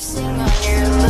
Sing on your